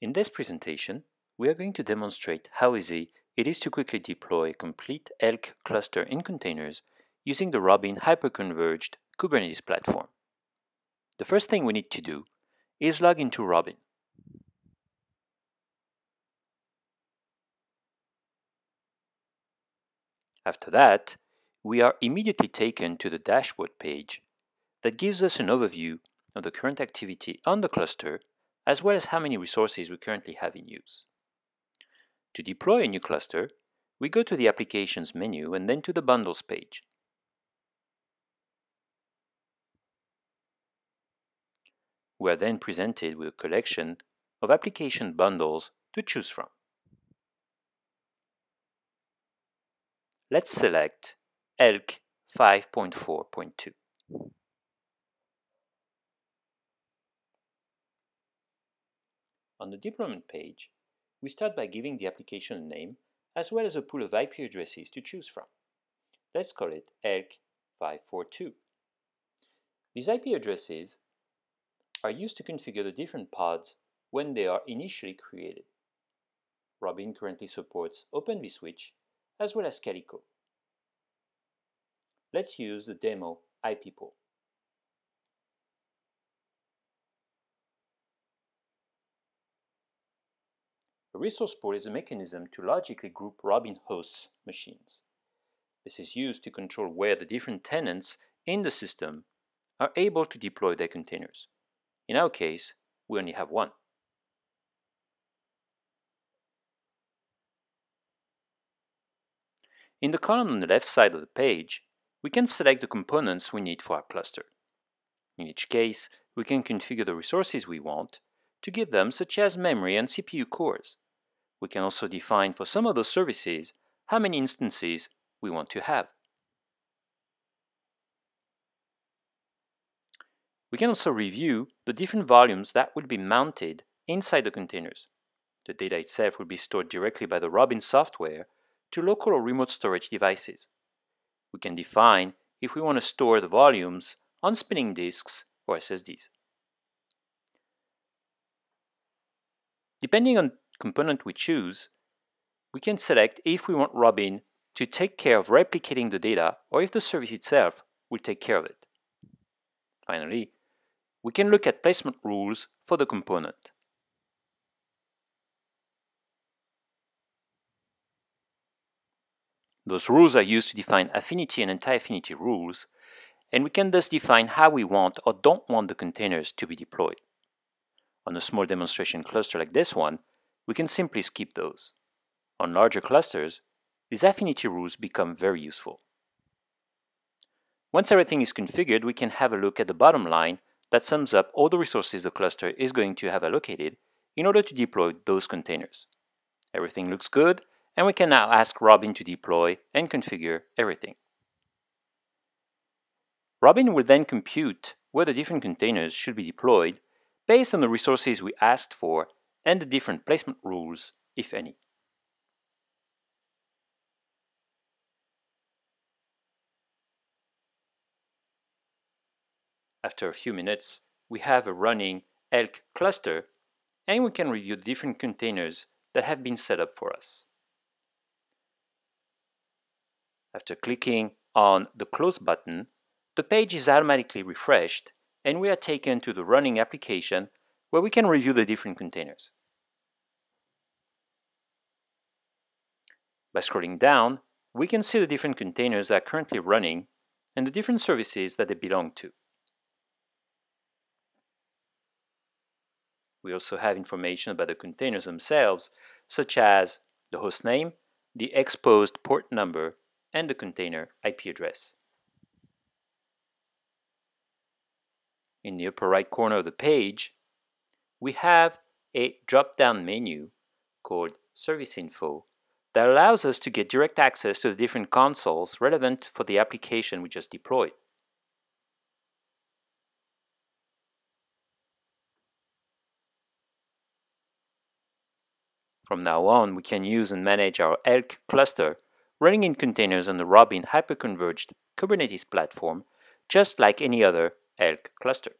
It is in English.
In this presentation, we are going to demonstrate how easy it is to quickly deploy a complete ELK cluster in containers using the Robin hyperconverged Kubernetes platform. The first thing we need to do is log into Robin. After that, we are immediately taken to the dashboard page that gives us an overview of the current activity on the cluster as well as how many resources we currently have in use. To deploy a new cluster, we go to the Applications menu and then to the Bundles page. We are then presented with a collection of application bundles to choose from. Let's select ELK 5.4.2. On the deployment page, we start by giving the application a name as well as a pool of IP addresses to choose from. Let's call it ELK 542. These IP addresses are used to configure the different pods when they are initially created. Robin currently supports Open vSwitch as well as Calico. Let's use the demo IP pool. Resource pool is a mechanism to logically group Robin hosts machines. This is used to control where the different tenants in the system are able to deploy their containers. In our case, we only have one. In the column on the left side of the page, we can select the components we need for our cluster. In each case, we can configure the resources we want to give them such as memory and CPU cores. We can also define for some of those services how many instances we want to have. We can also review the different volumes that will be mounted inside the containers. The data itself will be stored directly by the Robin software to local or remote storage devices. We can define if we want to store the volumes on spinning disks or SSDs. Depending on component we choose, we can select if we want Robin to take care of replicating the data or if the service itself will take care of it. Finally, we can look at placement rules for the component. Those rules are used to define affinity and anti-affinity rules, and we can thus define how we want or don't want the containers to be deployed. On a small demonstration cluster like this one, we can simply skip those. On larger clusters, these affinity rules become very useful. Once everything is configured, we can have a look at the bottom line that sums up all the resources the cluster is going to have allocated in order to deploy those containers. Everything looks good, and we can now ask Robin to deploy and configure everything. Robin will then compute where the different containers should be deployed based on the resources we asked for and the different placement rules, if any. After a few minutes, we have a running ELK cluster, and we can review the different containers that have been set up for us. After clicking on the Close button, the page is automatically refreshed, and we are taken to the running application where we can review the different containers. By scrolling down, we can see the different containers that are currently running and the different services that they belong to. We also have information about the containers themselves, such as the host name, the exposed port number, and the container IP address. In the upper right corner of the page, we have a drop-down menu called Service Info that allows us to get direct access to the different consoles relevant for the application we just deployed. From now on, we can use and manage our ELK cluster running in containers on the Robin hyperconverged Kubernetes platform, just like any other ELK cluster.